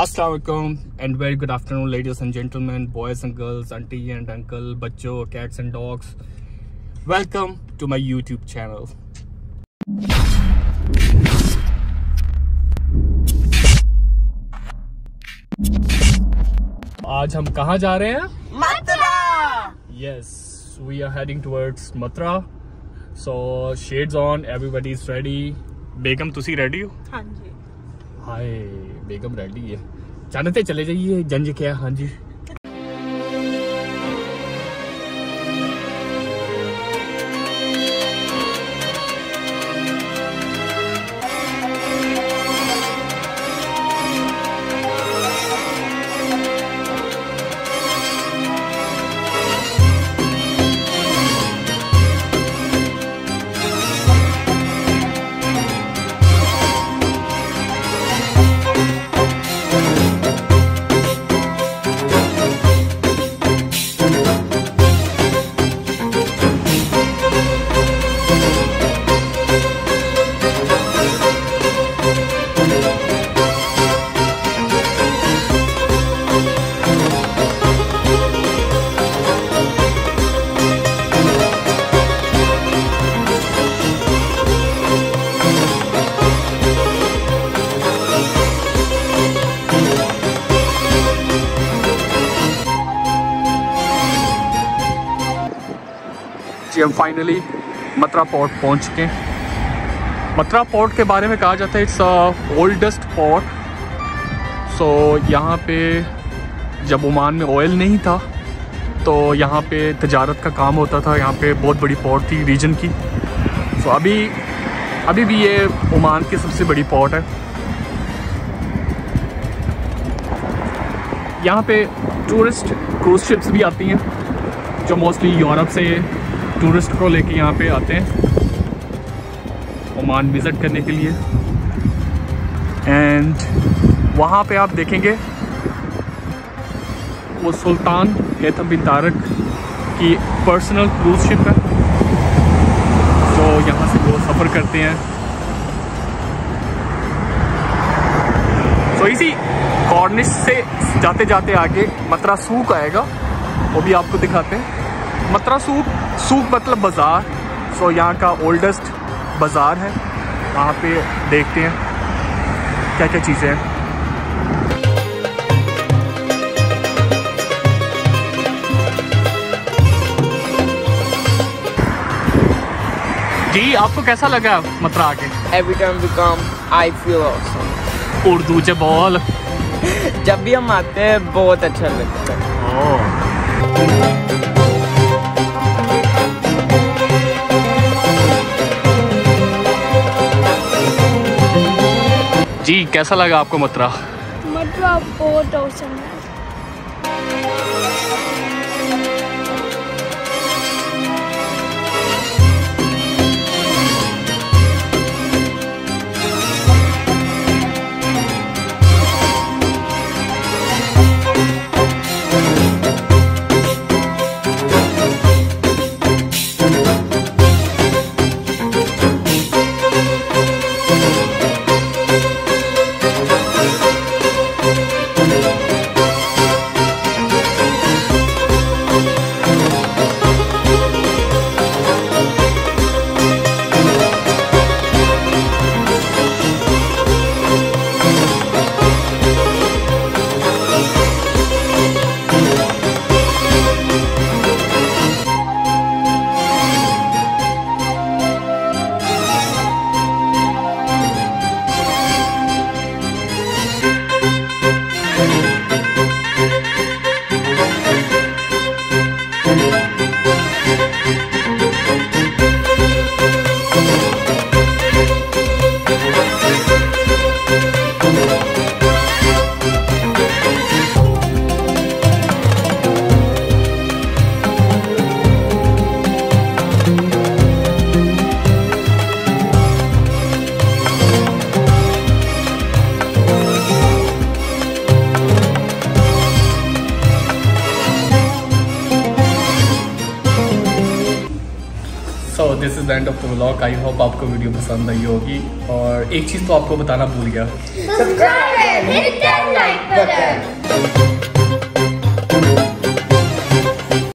Aslam and very good afternoon ladies and gentleman boys and girls aunty and uncle बच्चों cats and dogs welcome to my YouTube channel आज हम कहाँ जा रहे हैं? Mathura. Yes we are heading towards Mathura so shades on everybody is ready बेगम तुम ready हो? हाँ जी। हाय बेगम रेडी है। जानते चले जाइए जंज क्या हाँ जी। जी, हम फाइनली मथुरा पोर्ट पहुँच हैं। मथुरा पोर्ट के बारे में कहा जाता है इट्स ओल्डेस्ट पोर्ट सो यहाँ पे जब ओमान में ऑयल नहीं था तो यहाँ पे तजारत का काम होता था। यहाँ पे बहुत बड़ी पोर्ट थी रीजन की। सो अभी अभी भी ये ओमान की सबसे बड़ी पोर्ट है। यहाँ पे टूरिस्ट क्रूज शिप्स भी आती हैं, जो मोस्टली यूरोप से टूरिस्ट को लेके यहाँ पे आते हैं ओमान विज़िट करने के लिए। एंड वहाँ पे आप देखेंगे वो सुल्तान हैथम बिन तारक की पर्सनल क्रूज शिप है। तो यहाँ से वो सफ़र करते हैं। सो इसी कॉर्निश से जाते जाते आगे मथुरा सूक आएगा, वो भी आपको दिखाते हैं। मथुरा सूप सूप मतलब बाज़ार। सो यहाँ का ओल्डेस्ट बाज़ार है। वहाँ पे देखते हैं क्या क्या चीज़ें हैं। जी आपको कैसा लगा मथुरा आके? Every time come I feel awesome. Urdu च बोल। जब भी हम आते हैं बहुत अच्छा लगता है। कैसा लगा आपको मथुरा? मथुरा बहुत औसम है। This is end of the vlog I hope आपको वीडियो पसंद आई होगी। और एक चीज़ तो आपको बताना भूल गया।